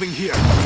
Moving here.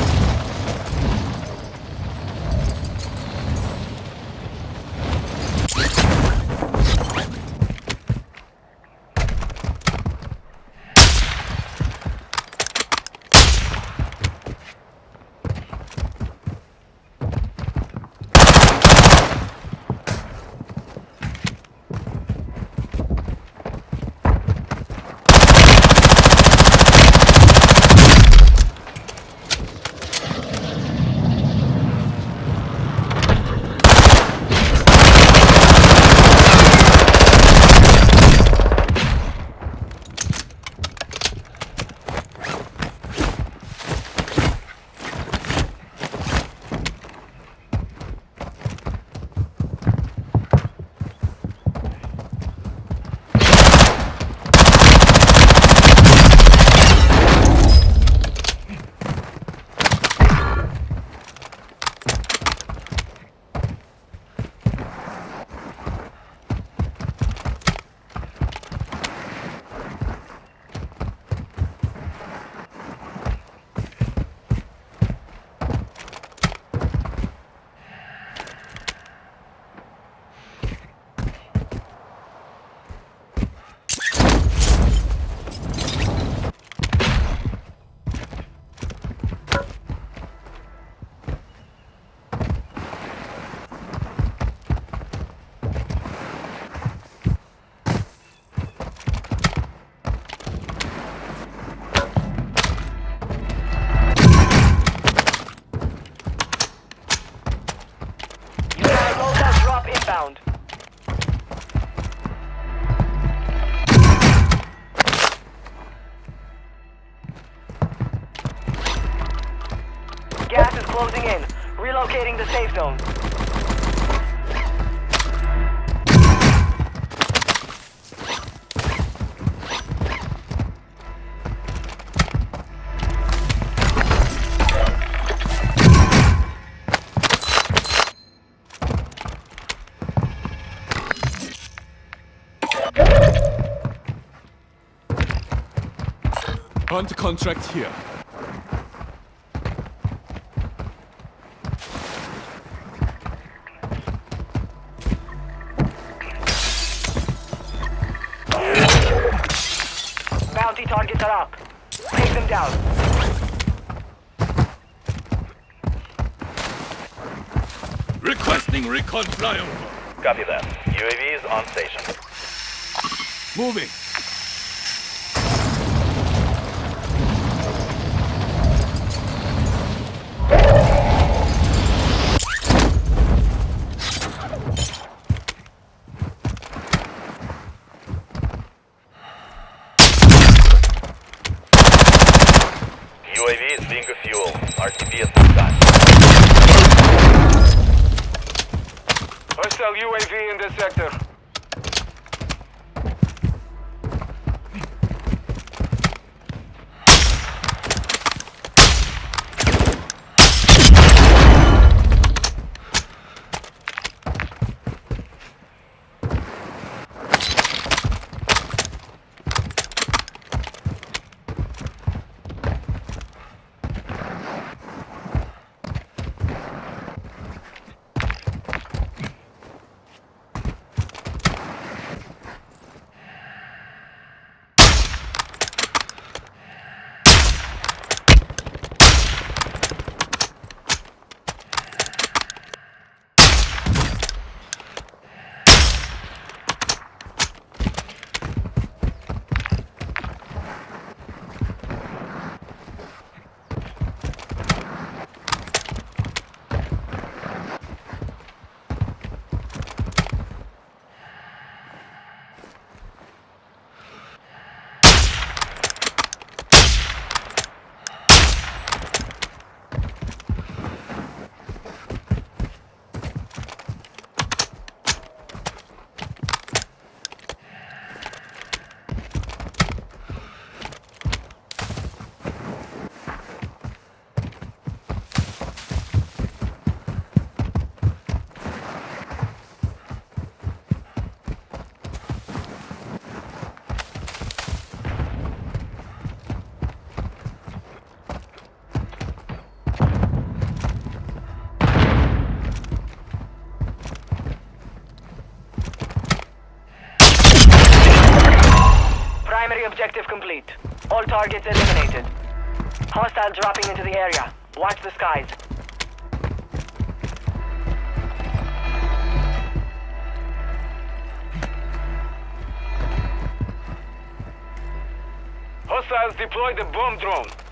Safe zone. Hunt contract here. Take down. Requesting recon flyover. Copy that. UAV is on station. Moving. RTB at this time. Hostile UAV in this sector. Objective complete. All targets eliminated. Hostile dropping into the area. Watch the skies. Hostiles deploy the bomb drone.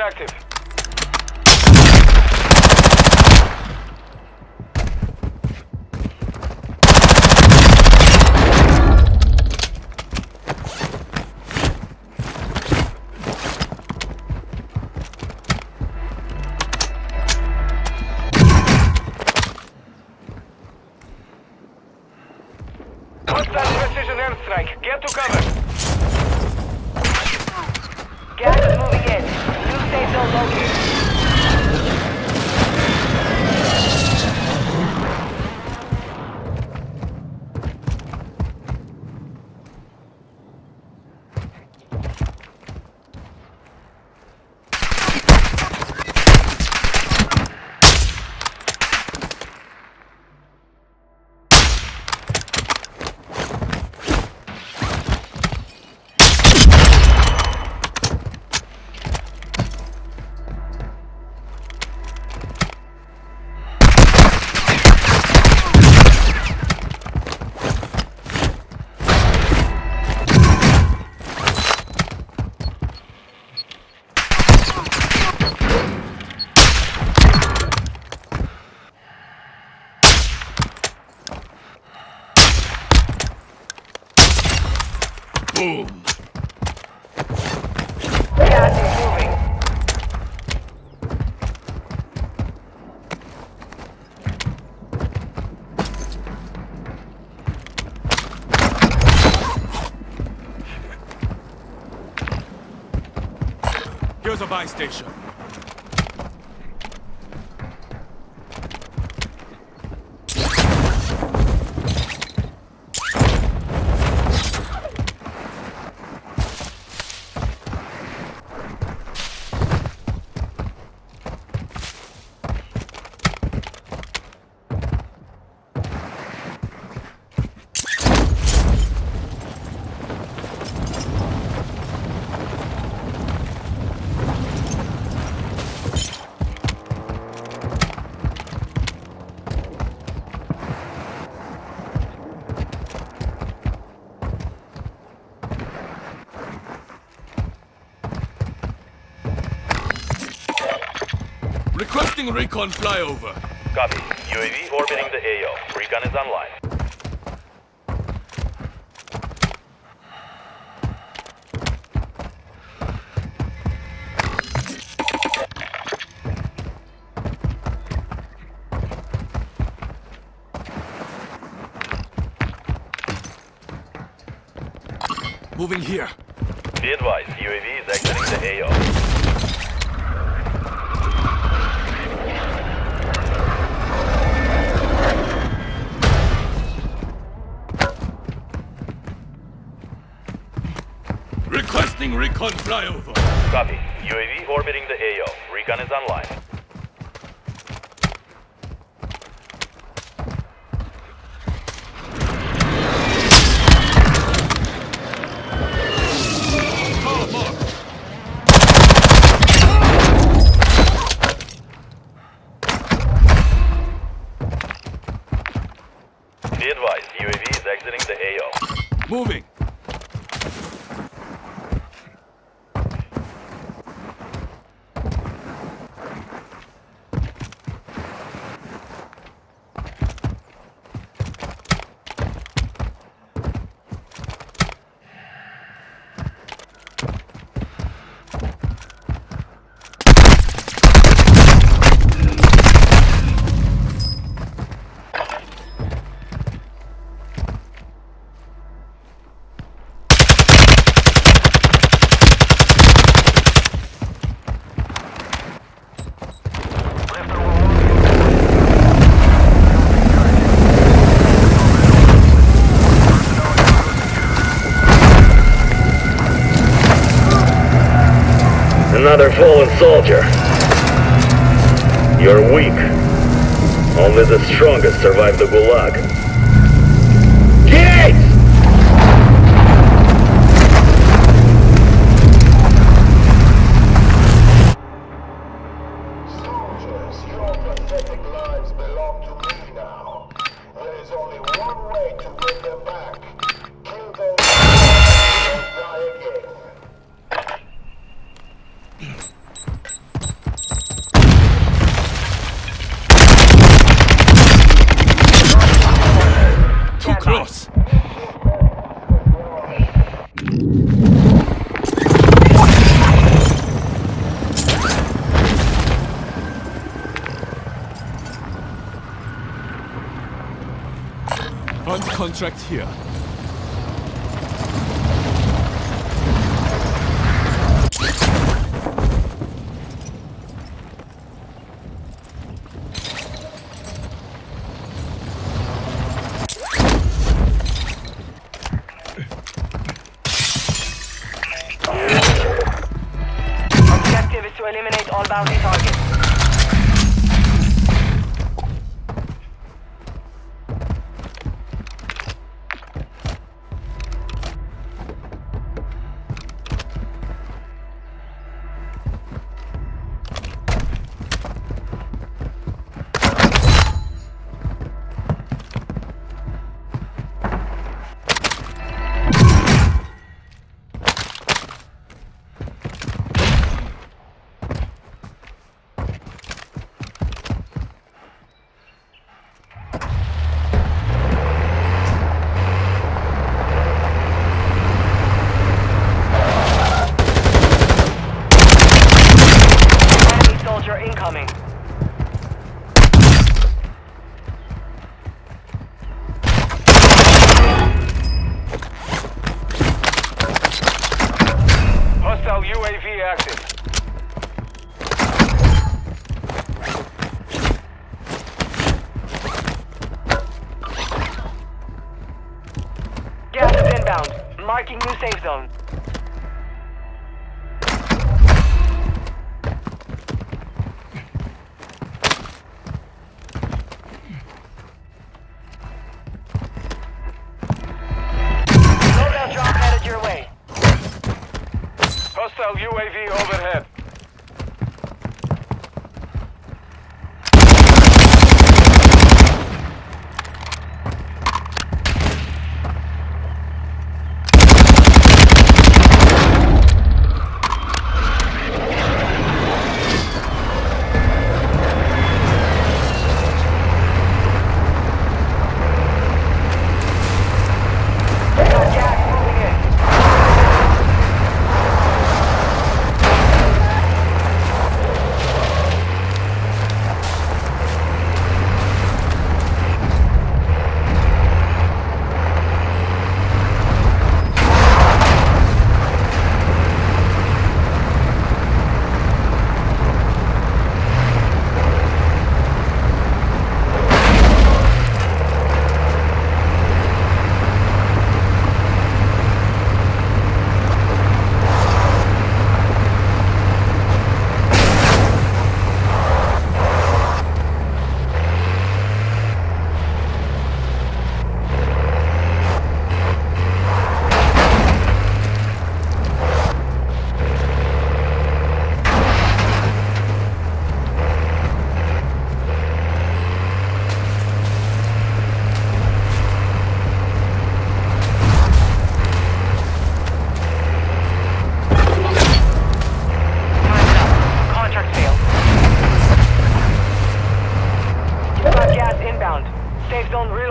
Active. Get to cover. Gas is moving safe zone located. Here's station. Requesting recon flyover. Copy. UAV orbiting the AO. Recon is online. Moving here. Be advised, UAV is exiting the AO. Requesting recon flyover. Copy. UAV orbiting the AO. Recon is online. Only the strongest survive the Gulag. Contract here.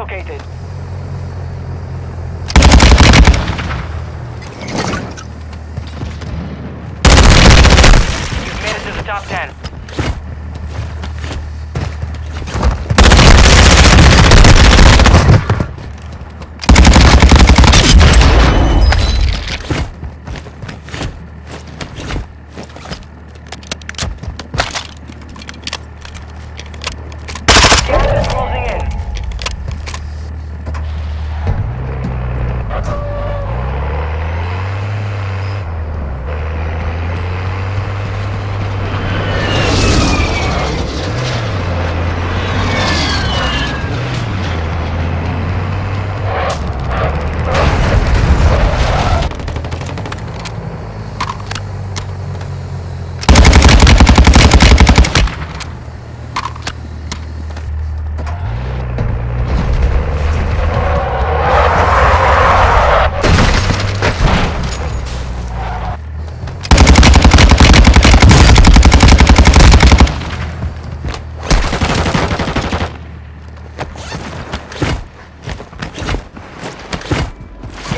Safe zone relocated. You've made it to the top 10.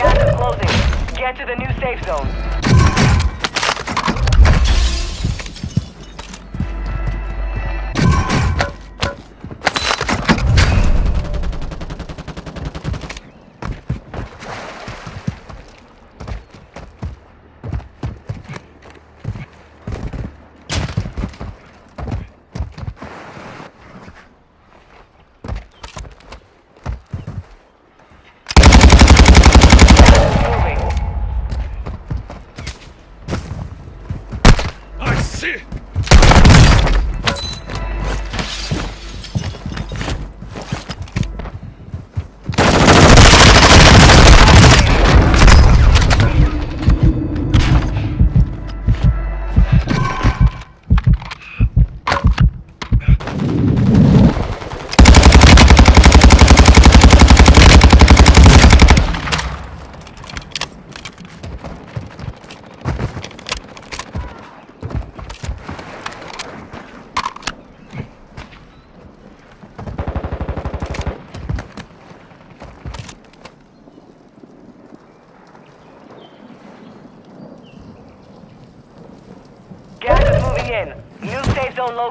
Gas is closing in. Get to the new safe zone.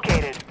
Located.